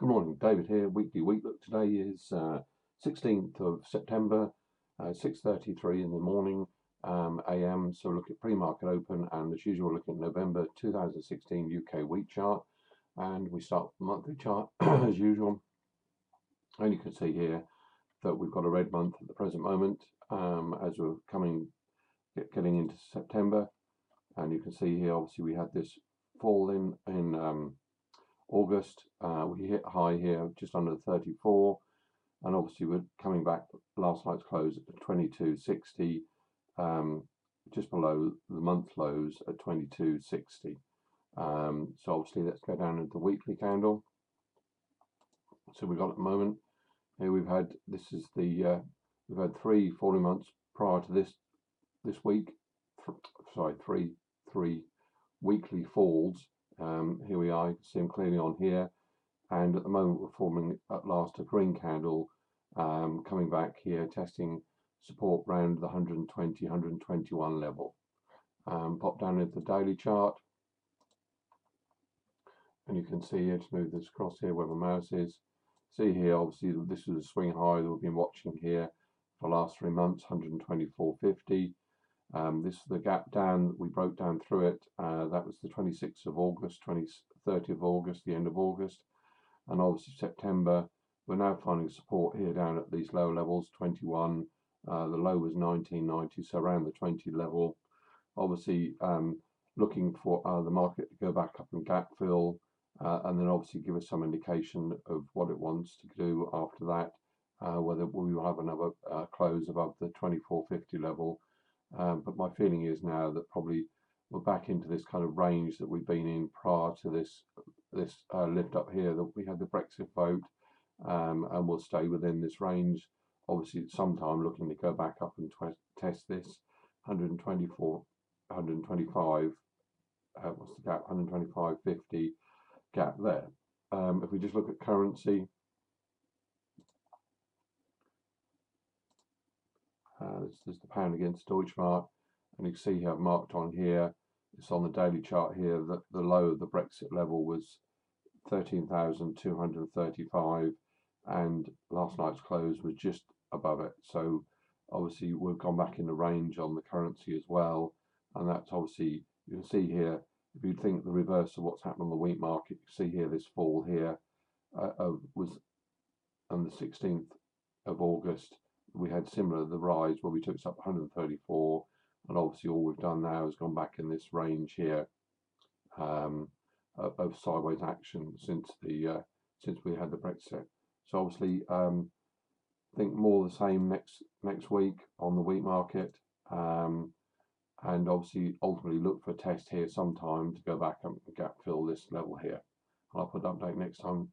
Good morning, David here. Weekly Week Look. Today is uh, 16th of September, uh, 6:33 in the morning um, a.m. So look at pre-market open, and as usual, look at November 2016 UK wheat chart, and we start the monthly chart as usual. And you can see here that we've got a red month at the present moment um, as we're coming get, getting into September, and you can see here obviously we had this fall in in um, August, uh, we hit high here just under 34, and obviously we're coming back last night's close at 22.60, um, just below the month lows at 22.60. Um, so obviously let's go down into the weekly candle. So we've got at the moment here we've had this is the uh, we've had three falling months prior to this this week. Th sorry, three three weekly falls um, here we are, you can see them clearly on here. And at the moment we're forming at last a green candle um, coming back here, testing support round the 120, 121 level. Um, pop down into the daily chart. And you can see here, to move this across here where my mouse is. See here, obviously this is a swing high that we've been watching here for the last three months, 124.50. Um, this is the gap down, that we broke down through it. Uh, that was the 26th of August, 20, 30th of August, the end of August. And obviously September, we're now finding support here down at these low levels, 21. Uh, the low was 1990, so around the 20 level. Obviously um, looking for uh, the market to go back up and gap fill, uh, and then obviously give us some indication of what it wants to do after that, uh, whether we will have another uh, close above the 2450 level um, but my feeling is now that probably we're back into this kind of range that we've been in prior to this this uh, lift up here that we had the Brexit vote um, and we'll stay within this range. Obviously sometime looking to go back up and test this. 124 125 uh, what's the gap? 125.50 gap there. Um, if we just look at currency Uh, this is the pound against Deutschmark, and you can see here I've marked on here, it's on the daily chart here, that the low of the Brexit level was 13,235 and last night's close was just above it. So obviously we've gone back in the range on the currency as well. And that's obviously, you can see here, if you think the reverse of what's happened on the wheat market, you see here this fall here uh, was on the 16th of August we had similar the rise where we took us up 134 and obviously all we've done now is gone back in this range here um, of, of, sideways action since the uh, since we had the Brexit. So obviously um, think more the same next next week on the wheat market um, and obviously ultimately look for a test here sometime to go back and gap fill this level here. I'll put an update next time